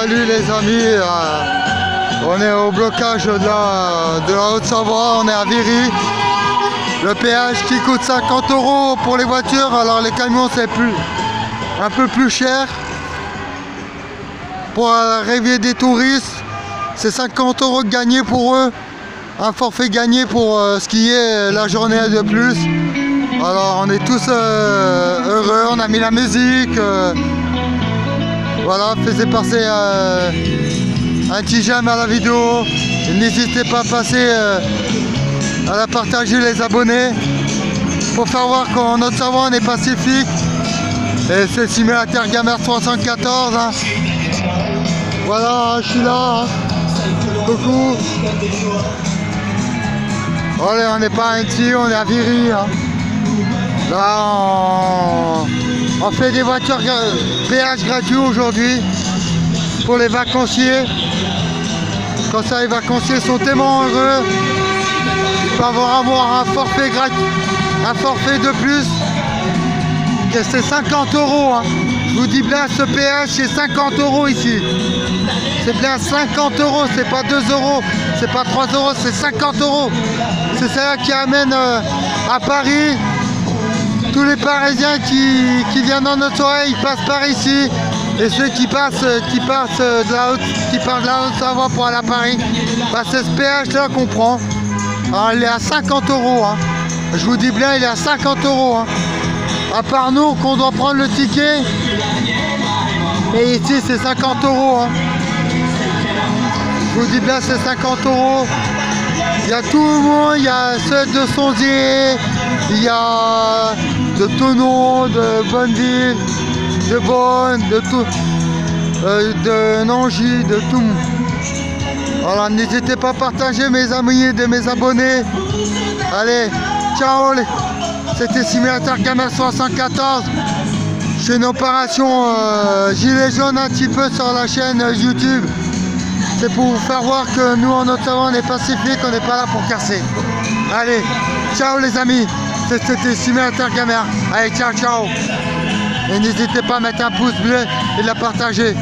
salut les amis. Euh, on est au blocage de la, de la Haute-Savoie, on est à Viry. Le péage qui coûte 50 euros pour les voitures, alors les camions c'est plus un peu plus cher. Pour arriver des touristes, c'est 50 euros de gagné pour eux. Un forfait gagné pour euh, skier la journée de plus. Alors on est tous euh, heureux, on a mis la musique. Voilà, faisait passer euh, un petit j'aime à la vidéo. N'hésitez pas à passer euh, à la partager les abonnés pour faire voir qu'en notre savon on est pacifique. Et c'est le simulateur Gamer 314. Hein. Voilà, je suis là. Hein. Coucou. Allez, on n'est pas un petit, on est à Viry. Hein. Là, on... On fait des voitures péage gratuit aujourd'hui pour les vacanciers. Quand ça, les vacanciers sont tellement heureux. Ils peuvent avoir un forfait gratuit, un forfait de plus. C'est 50 euros. Hein. Je vous dis bien, ce péage, c'est 50 euros ici. C'est bien 50 euros, c'est pas 2 euros, c'est pas 3 euros, c'est 50 euros. C'est ça qui amène euh, à Paris Parisiens qui, viennent dans notre soirée, ils passent par ici. Et ceux qui passent, qui passent de la haute, qui partent de la Haute-Savoie pour aller à Paris, bah c'est ce péage là qu'on prend. Alors, il est à 50 euros. Hein. Je vous dis bien, il est à 50 euros. Hein. À part nous qu'on doit prendre le ticket. Et ici c'est 50 euros. Hein. Je vous dis bien c'est 50 euros. Il y a tout le monde, il y a ceux de Sondier, il y a de Tonon, de Bonneville, de Bonne, de tout, euh, de Nangy, de tout. Voilà, n'hésitez pas à partager mes amis de mes abonnés. Allez, ciao C'était Simulateur Gamer 74. J'ai une opération euh, gilet jaune un petit peu sur la chaîne YouTube. C'est pour vous faire voir que nous en Ottawa on est pacifique, on n'est pas là pour casser. Allez, ciao les amis c'était Simulateur Gamer. Allez, ciao, ciao. Et n'hésitez pas à mettre un pouce bleu et de la partager.